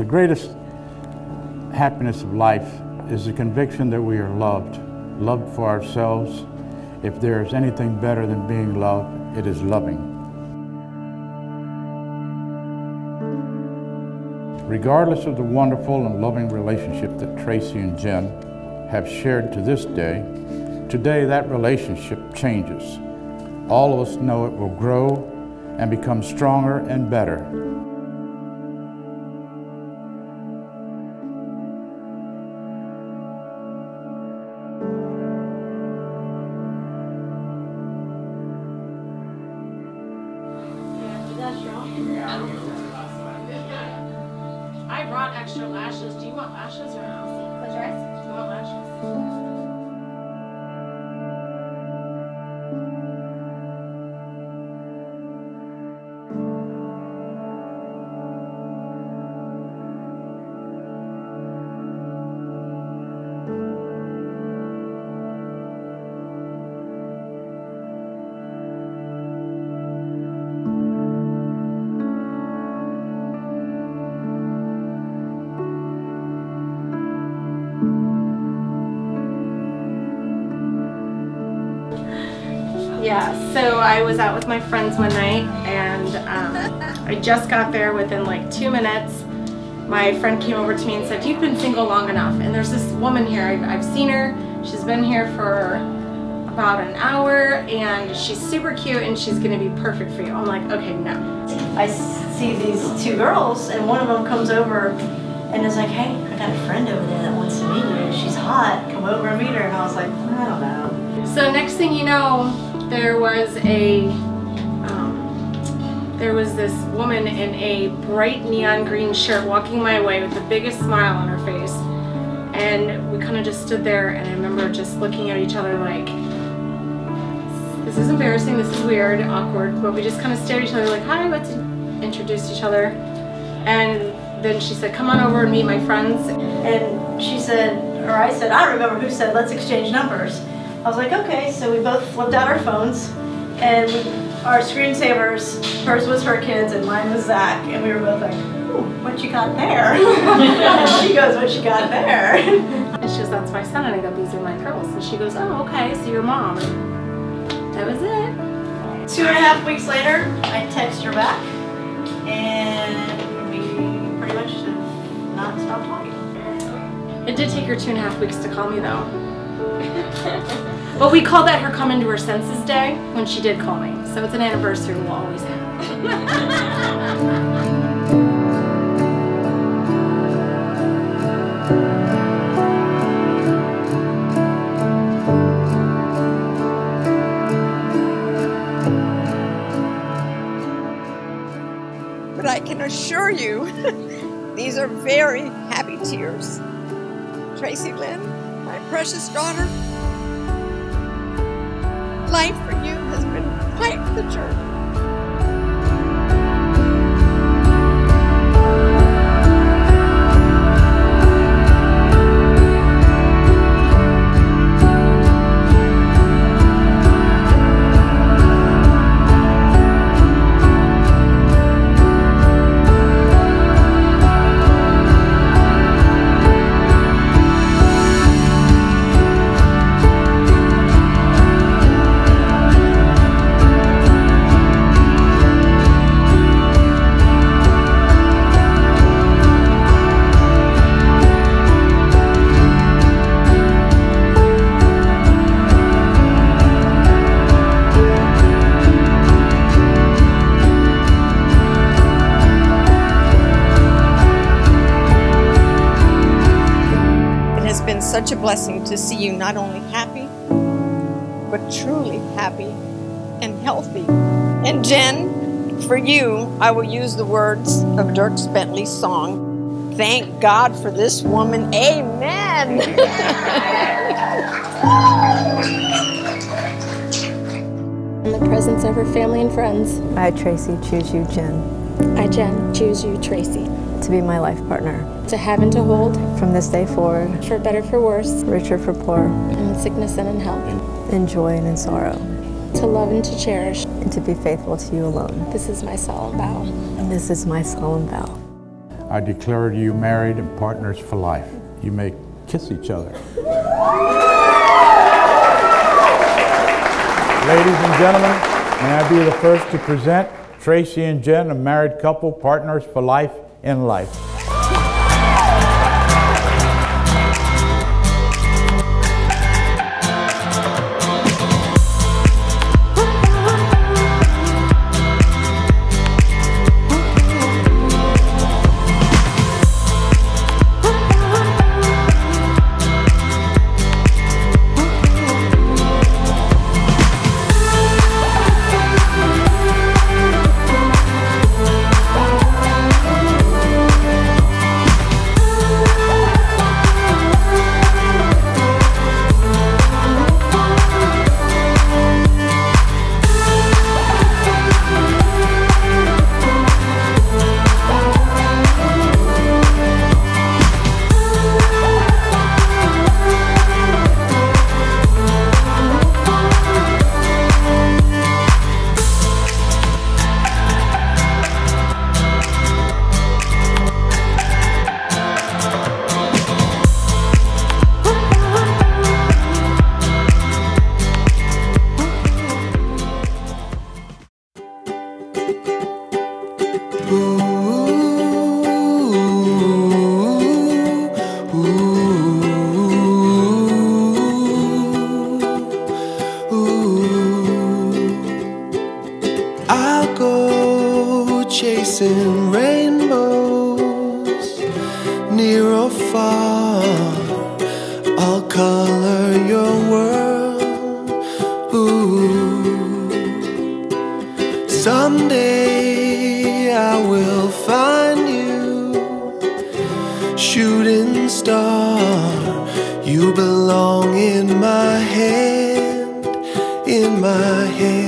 The greatest happiness of life is the conviction that we are loved, loved for ourselves. If there is anything better than being loved, it is loving. Regardless of the wonderful and loving relationship that Traci and Jen have shared to this day, today that relationship changes. All of us know it will grow and become stronger and better brought extra lashes. Do you want lashes or no? Close your eyes. Do you want lashes? Yeah, so I was out with my friends one night and um, I just got there within like two minutes. My friend came over to me and said, You've been single long enough. And there's this woman here, I've, I've seen her. She's been here for about an hour and she's super cute and she's gonna be perfect for you. I'm like, Okay, no. I see these two girls, and one of them comes over and is like, "Hey, I got a friend over there that wants to meet you. She's hot. Come over and meet her." And I was like, "I don't know." So next thing you know, there was a um, there was this woman in a bright neon green shirt walking my way with the biggest smile on her face, and we kind of just stood there. And I remember just looking at each other like, "This is embarrassing. This is weird, awkward." But we just kind of stared at each other like, "Hi, let's introduce each other." And then she said, "Come on over and meet my friends." And she said, or I said, I remember who said, "Let's exchange numbers." I was like, "Okay." So we both flipped out our phones, and we, our screensavers. Hers was her kids, and mine was Zach. And we were both like, "Ooh, what you got there?" and she goes, "What you got there?" And she goes, that's my son. And I go, these are my girls. And she goes, oh, okay, so your mom. And that was it. Two and a half weeks later, I text her back, and we pretty much not stopped talking. It did take her two and a half weeks to call me though. but we call that her come into her senses day when she did call me. So it's an anniversary we'll always have. but I can assure you, these are very happy tears. Traci Lynn, precious daughter, life for you has been quite the journey. Such a blessing to see you not only happy, but truly happy and healthy. And Jen, for you, I will use the words of Dierks Bentley's song, Thank God for this woman. Amen. In the presence of her family and friends, I, Traci, choose you, Jen, I, Jen, choose you, Traci, to be my life partner. to have and to hold, From this day forward, for better, for worse, richer for poor, in sickness and in health, in joy and in sorrow, to love and to cherish. and to be faithful to you alone. This is my solemn vow. And this is my solemn vow. I declare you married and partners for life. You may kiss each other. Ladies and gentlemen, may I be the first to present Traci and Jen, a married couple, partners for life in life. I'll color your world. Ooh. Someday I will find you, shooting star. You belong in my hand, in my hand.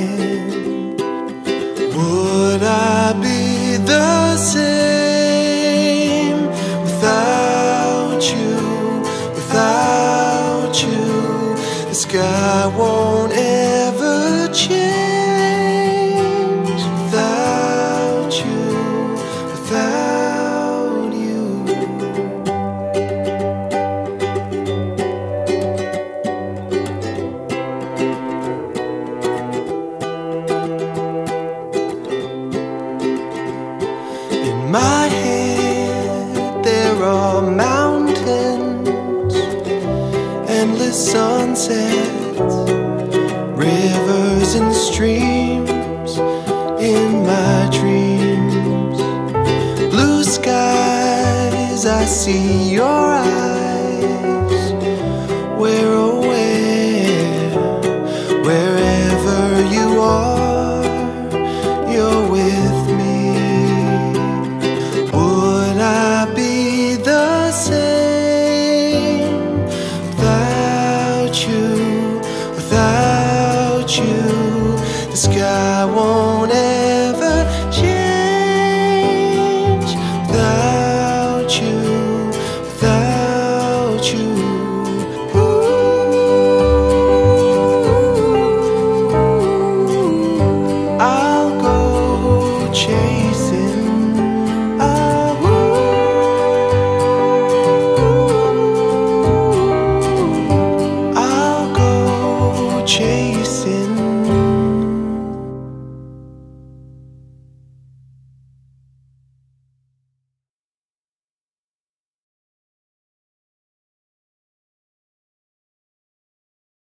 My head, there are mountains, endless sunsets, rivers and streams in my dreams. Blue skies, I see your eyes.